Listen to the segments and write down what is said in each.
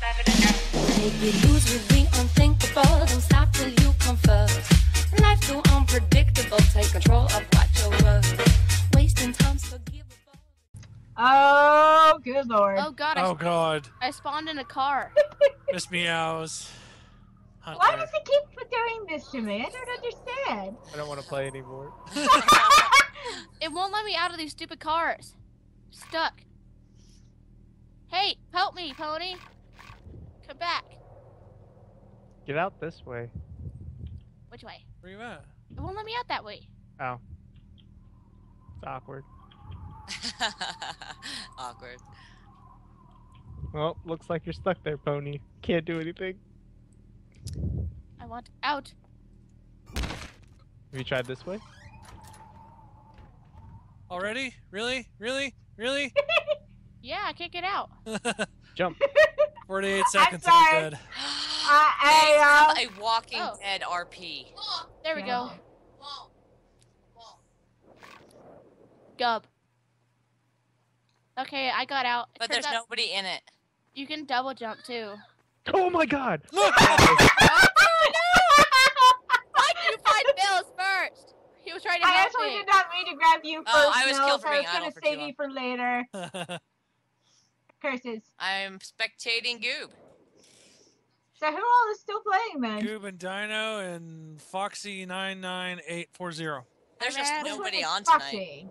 Make you lose with the unthinkable. Don't stop till you come first. Life's too unpredictable. Take control of what you're worth. Wasting time's forgivable. Oh, good lord. Oh god, I, Oh god. I spawned in a car. Miss Meows. Why Hunter. does he keep doing this to me? I don't understand. I don't want to play anymore. It won't let me out of these stupid cars. Stuck. Hey, help me, pony. Come back. Get out this way. Which way? Where you at? It won't let me out that way. Oh. It's awkward. Awkward. Well, looks like you're stuck there, Pony. Can't do anything. I want out. Have you tried this way? Already? Really? Really? Really? Yeah, I can't get out. Jump. 48 seconds and sorry. I'm dead. I, I, They have uh, a Walking Oh. Dead RP. There we Yeah. go. Gub. Okay, I got out. But turns there's out nobody in it. You can double jump too. Oh my god! Oh, Why'd you find Mills first? He was trying to I help actually me. did not mean to grab you first. Oh, I was Mills. killed for I was gonna save too you for later. Curses. I'm spectating Goob. So who all is still playing then? Goob and Dino and Foxy99840. There's just Red. Nobody is on tonight.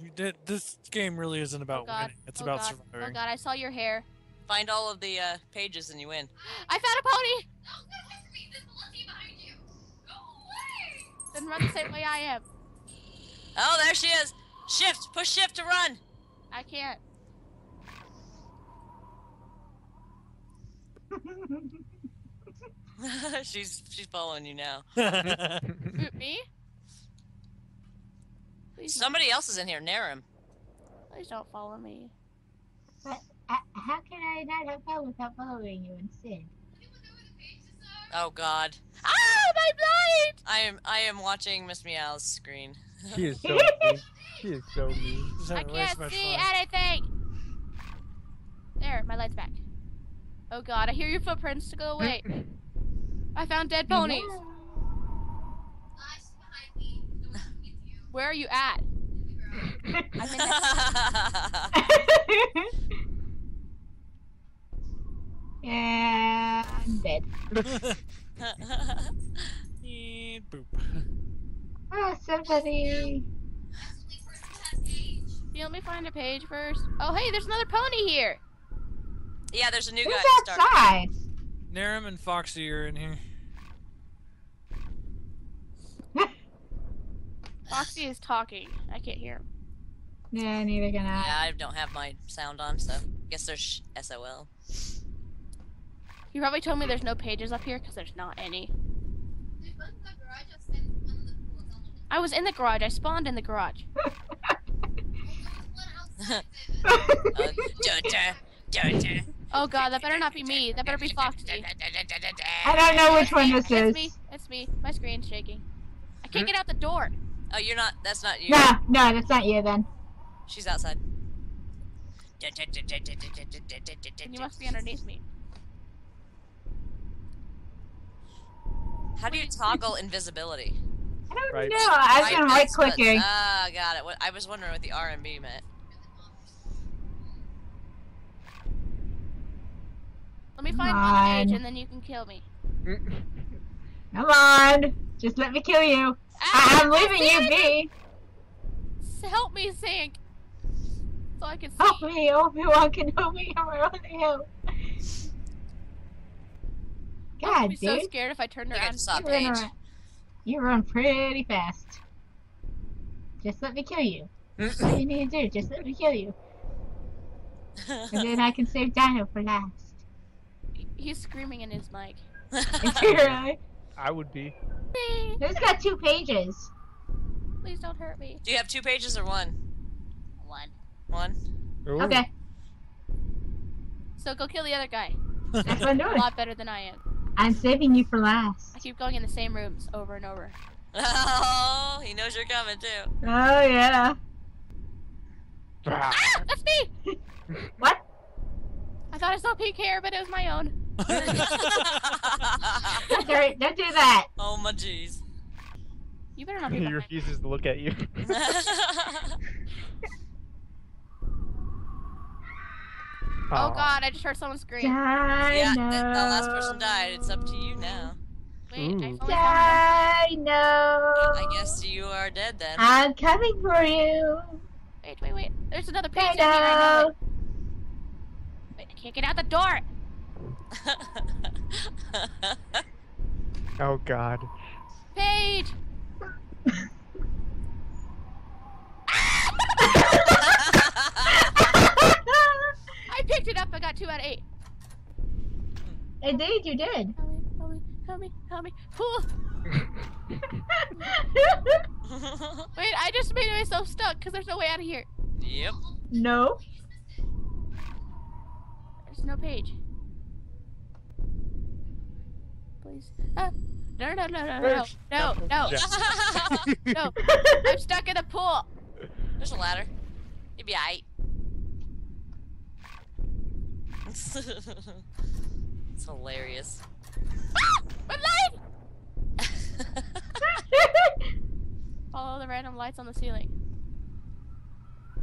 You did- This game really isn't Oh about god. winning. It's oh about god. surviving. Oh god, I saw your hair. Find all of the uh, pages and you win. I found a pony! Then run the same way I am. Oh, there she is. Shift. Push shift to run. I can't. she's she's following you now. Me? Please, don't- Somebody else is in here. Narum. please don't follow me. But uh, how can I not have fun without following you instead? Oh God. Ah, my blind! I am I am watching Miss Meow's screen. She is so mean. She is so mean. I can't see fun. anything! There, my light's back. Oh god, I hear your footprints to go away. I found dead ponies. Where are you at? I'm in yeah, I'm dead. Eat boop. Oh, somebody. You let me find a page first. Oh, hey, there's another pony here. yeah, there's a new Who's guy. that started. outside? Narum and Foxy are in here. Foxy is talking. I can't hear him. Yeah, neither can I. Yeah, I don't have my sound on, so I guess there's SOL. You probably told me there's no pages up here because there's not any. I was in the garage. I spawned in the garage. Duh-duh, duh-duh. Oh god, that better not be me. That better be Foxy. I don't know which one this It's is. me. It's me. My screen's shaking. I can't get out the door. Oh, you're not. That's not you. No, no, that's not you then. She's outside. And you must be underneath me. How do you toggle invisibility? I don't Right. know. I've been right clicking. Ah, got it. What- I was wondering what the RMB meant. Let me find Come one page and then you can kill me. Come on. Just let me kill you. I- Ah, I'm leaving you damn be. Help me sink. So I can see. Help me. Obi-Wan can help me on my own hill. I would God, be so scared if I turned I think around. just saw a You run, page. around- you run pretty fast. Just let me kill you. That's all you need to do. Just let me kill you. And then I can save Dino for last. He's screaming in his mic. really? I would be. Please, This got two pages. please don't hurt me. Do you have two pages or one? One. One. Ooh. Okay, So go kill the other guy. that's what I'm A lot better than I am. I'm saving you for last. I keep going in the same rooms over and over. Oh, he knows you're coming too. Oh yeah. Ah. Ah, that's me. What? I thought I saw pink hair, but it was my own. Don't do, don't do that. oh my jeez. You better not be he behind. refuses to look at you. Oh god, I just heard someone scream. yeah, the, the last person died. It's up to you now. Wait, I Ooh. only found Dino. I guess you are dead then. I'm coming for you. Wait, wait, wait. There's another page in here. I know it. Wait, I can't get out the door. Oh god. Page. I picked it up. I got two out of eight. I did, you did. Help me, help me, help me, help me. Fool! Wait, I just made myself stuck because there's no way out of here. Yep. No. There's no page. Please. Ah. No, no, no, no, no, no, no. no. I'm stuck in a pool. There's a ladder. You'd be alright it's hilarious. Ah! I'm lying. Follow the random lights on the ceiling.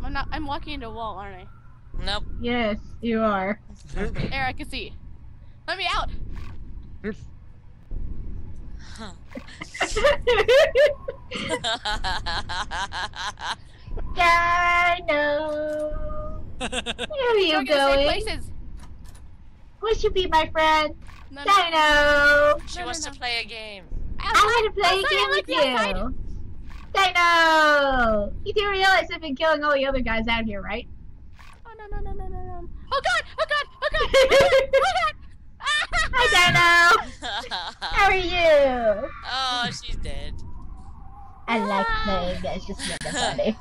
I'm not. I'm walking into a wall, aren't I? nope. yes, you are. There, I can see. Let me out. Dino. Where are you We're gonna going? Places. Would you be my friend? No, no. Dino. she No, no, wants no. to play a game. I want to play a game with you. Dino. You do realize I've been killing all the other guys out here, right? Oh no no no no no no! Oh god! Oh god! Oh god! Oh god! Oh, Hi, Dino. How are you? oh, she's dead. I like playing. It's just really funny.